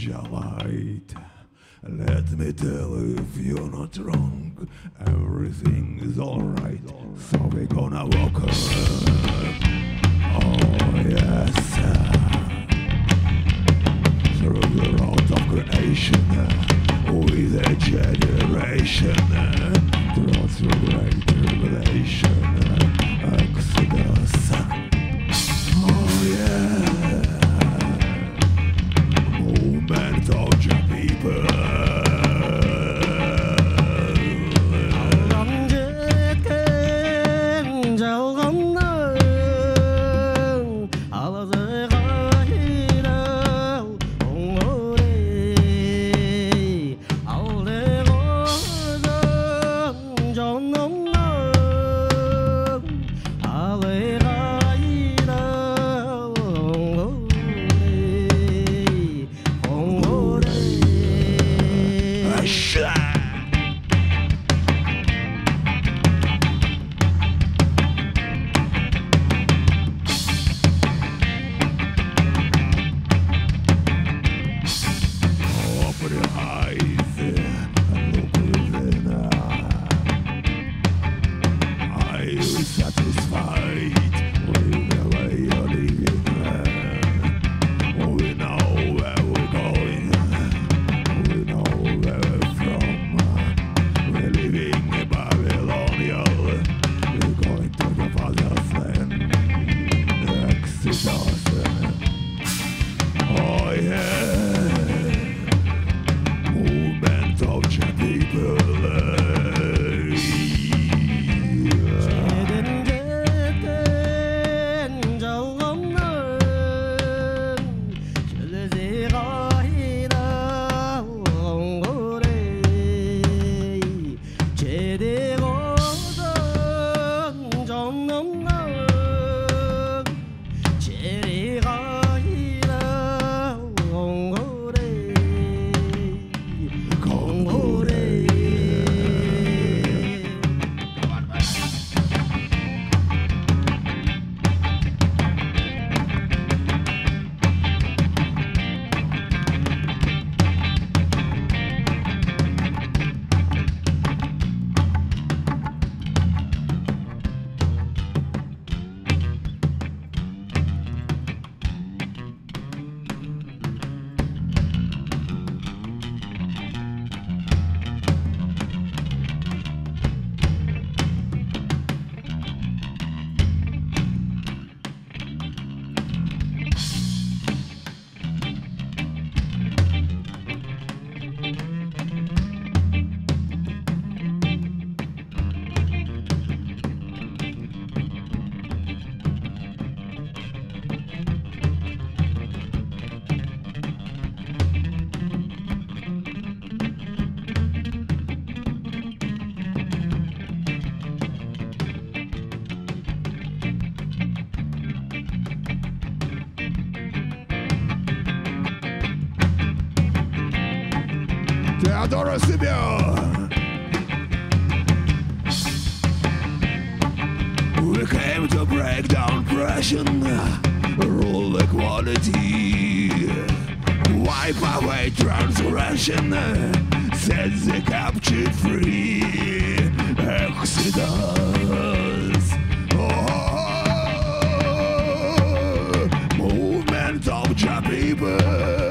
Jalite. Let me tell you, if you're not wrong, everything is alright. So we gonna walk up. Oh yes, through the road of creation, with a generation, through transformation, revelation, exodus. single Theodore Сибио. We came to break down oppression, rule equality, wipe away transgression, set the captured free. Exodus. Oh, movement of the people.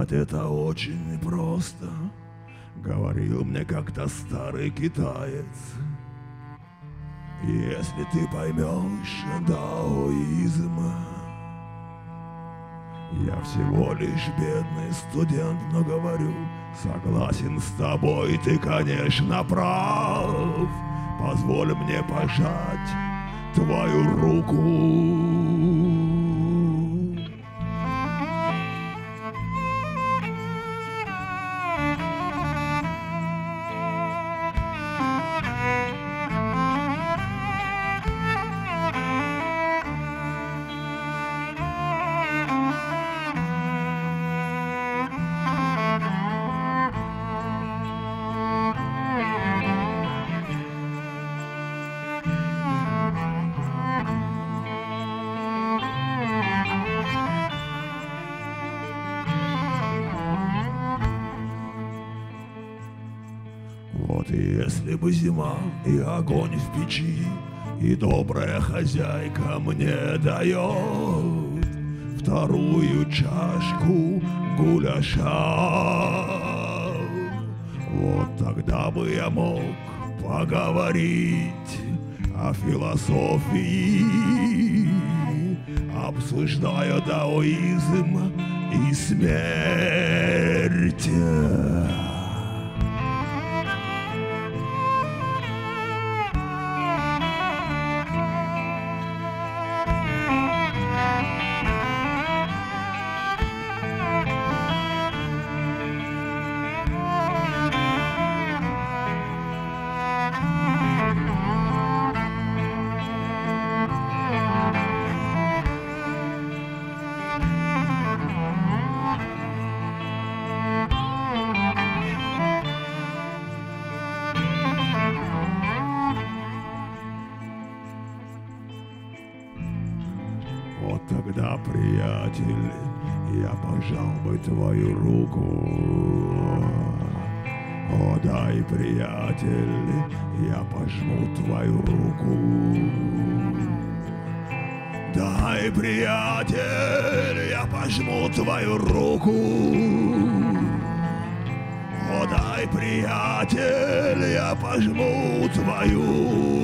Умирать это очень просто, говорил мне как-то старый китаец. Если ты поймешь даоизм, я всего лишь бедный студент, но говорю, согласен с тобой, ты, конечно, прав. Позволь мне пожать твою руку. Бы зима и огонь в печи, И добрая хозяйка мне дает Вторую чашку гуляша. Вот тогда бы я мог поговорить о философии Обсуждая даоизм и смерть Вот тогда, приятель, я пожал бы твою руку. О, дай, приятель, я пожму твою руку. Дай, приятель, я пожму твою руку. О, дай, приятель, я пожму твою.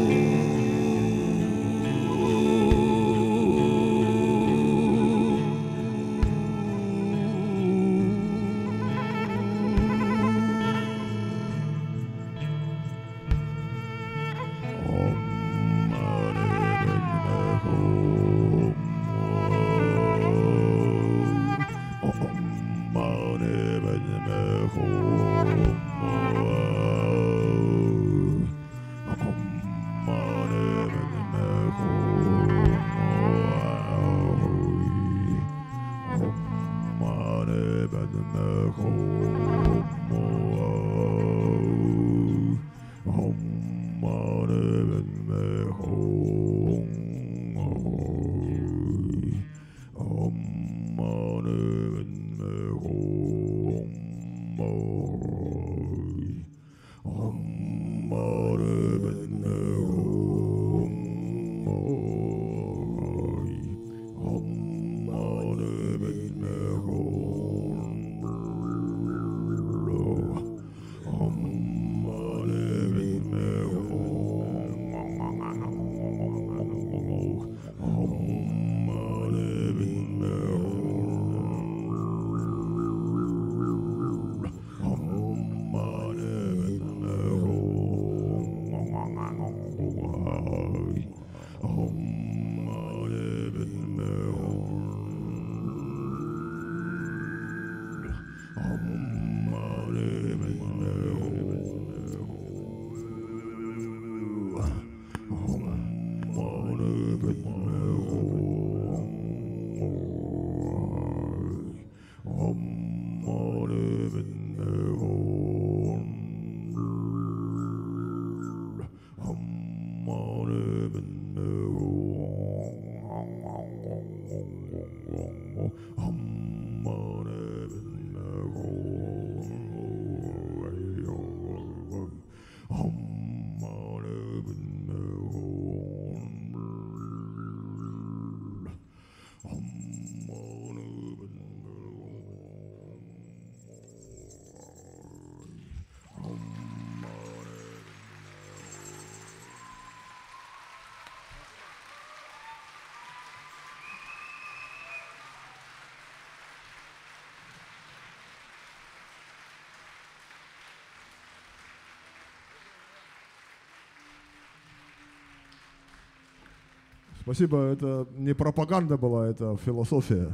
Спасибо, это не пропаганда была, это философия.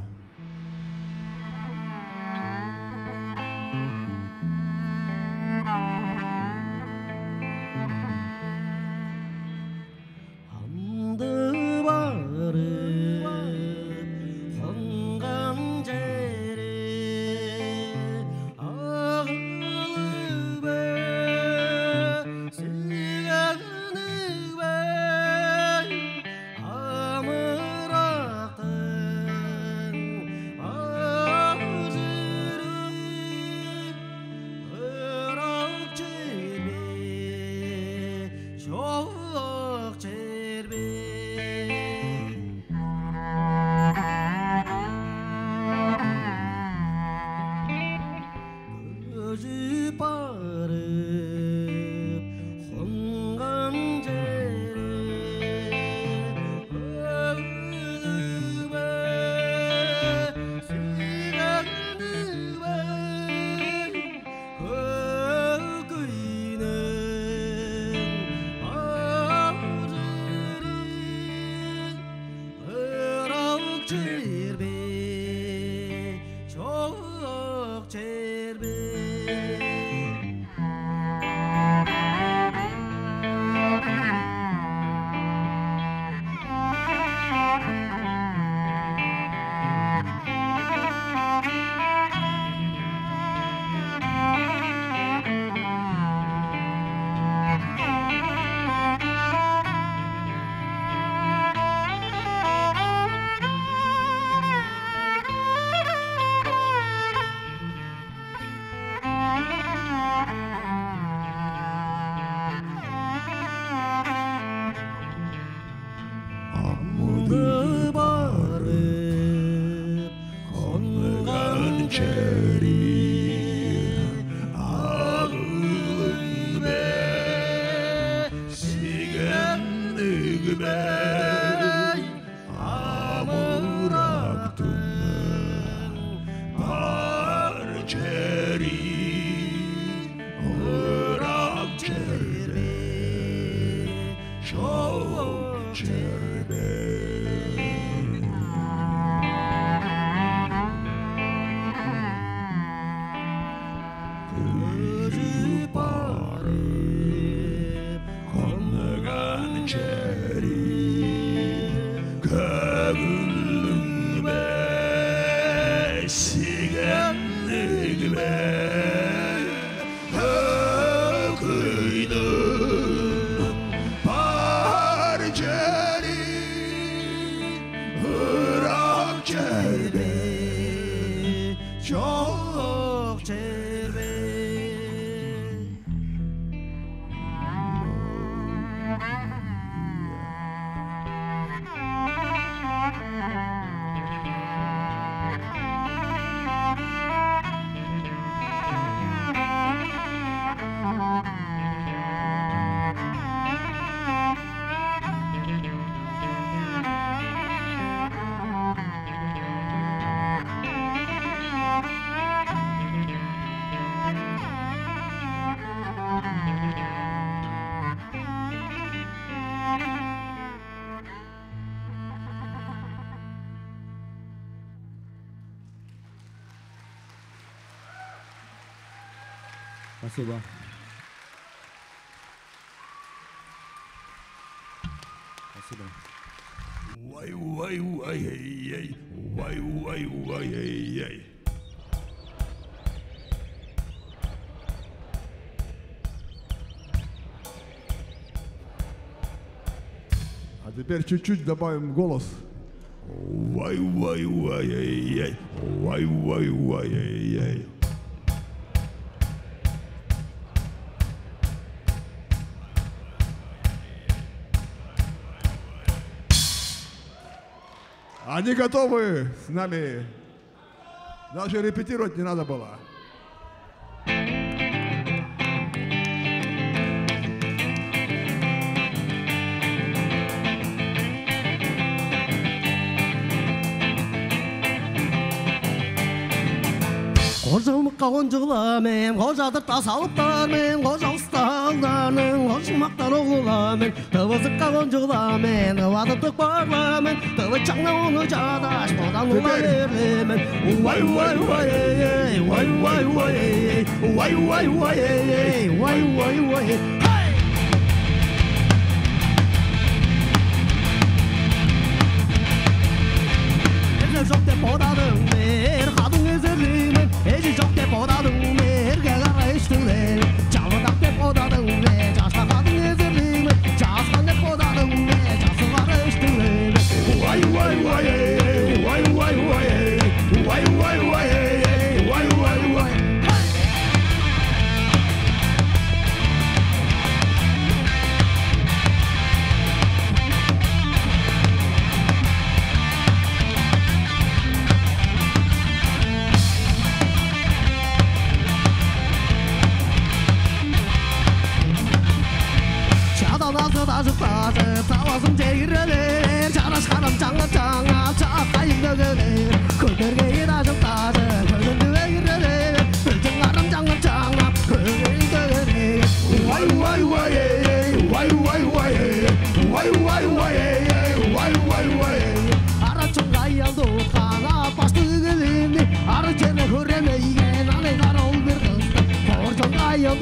Superman. Спасибо. Спасибо. Why, why, why, hey, hey. Why, why, why, hey, hey. А теперь чуть-чуть добавим голос. Why, why, why, hey, hey. Why, why, why, hey, hey. Они готовы с нами. Даже репетировать не надо было. Қожалыққа қонжығыламын қожады тасалыптармен қожалыстардарының қошымақтар оғыламын тыбызыққа қонжығыламын ывады тұқпарламын тыбы чаңна оны жадаш уай уай уай уай уай уай ей, уай уай уай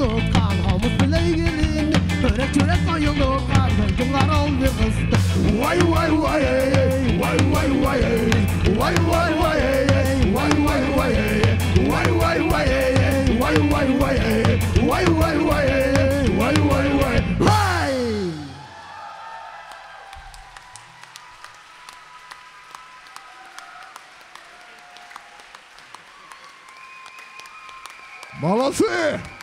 Korcun kayandı kan Hamut bile gelini Börek çörek kayandı kan Korcun karol bir kızdı Why, why, why, hey, hey. Why, why, why, hey, hey. Why, why, why, hey, hey. Why, why, why, hey, hey. Why, why, why, hey, hey. Why, why, why, hey, hey. Why, why, why, hey, hey. Why, why, why. Hay! Молодцы!